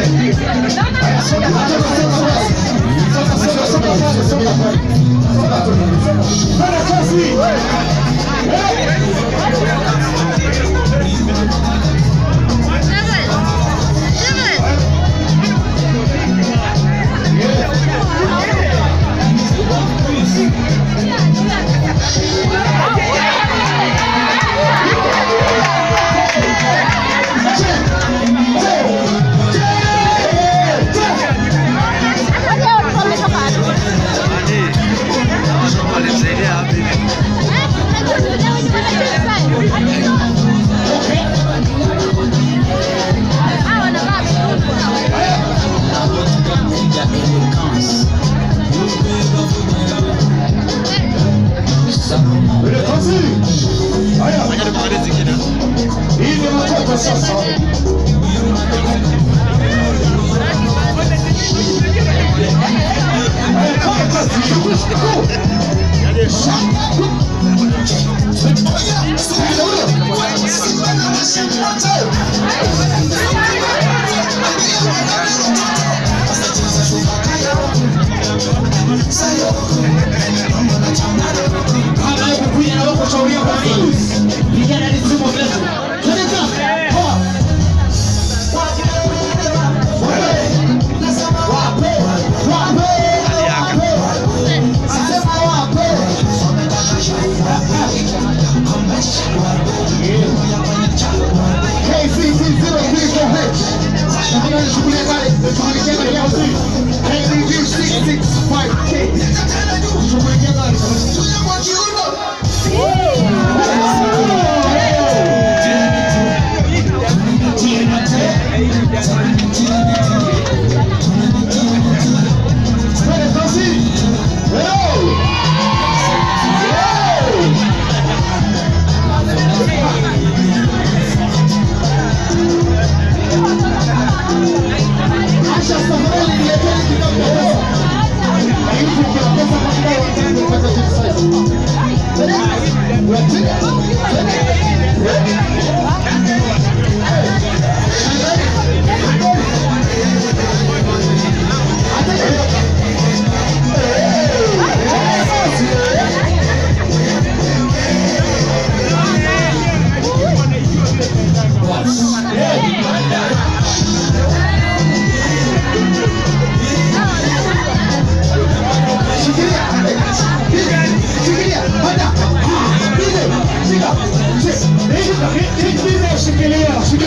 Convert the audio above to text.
Não, não, não. Santa Santa 500. It's on the camera, y'all see. 665K. Let's go. Neydi? Hiçbir de şükürlüğü yok. Şükür.